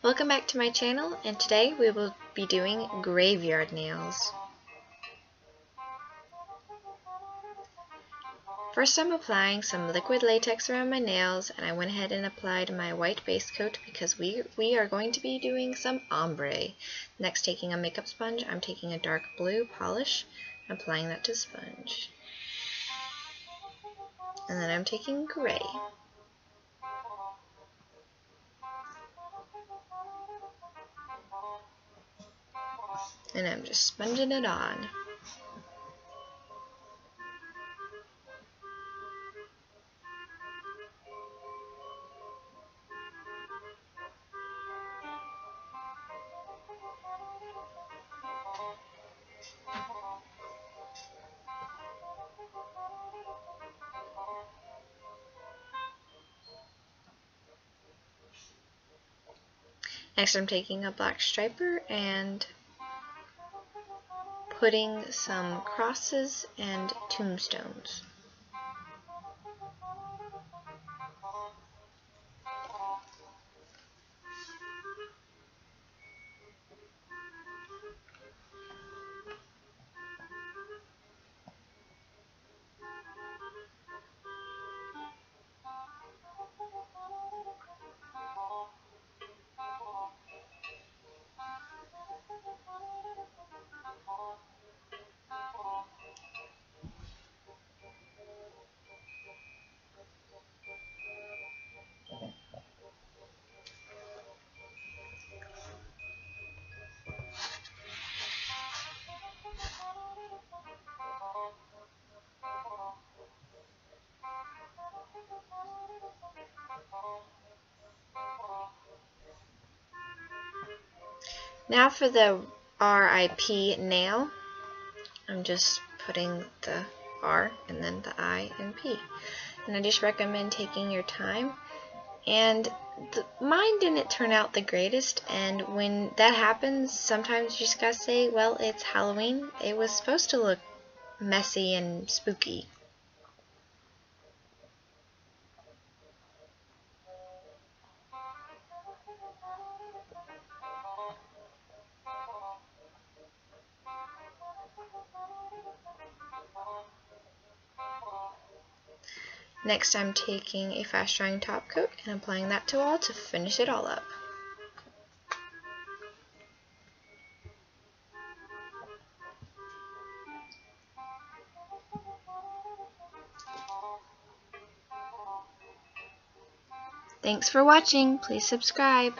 Welcome back to my channel and today we will be doing graveyard nails. First I'm applying some liquid latex around my nails and I went ahead and applied my white base coat because we, we are going to be doing some ombre. Next taking a makeup sponge, I'm taking a dark blue polish, and applying that to sponge. And then I'm taking gray. And I'm just sponging it on. Next I'm taking a black striper and putting some crosses and tombstones. Now for the RIP nail, I'm just putting the R and then the I and P. And I just recommend taking your time. And the, mine didn't turn out the greatest, and when that happens, sometimes you just gotta say, well, it's Halloween. It was supposed to look messy and spooky. Next I'm taking a fast drying top coat and applying that to all to finish it all up. Thanks for watching. Please subscribe.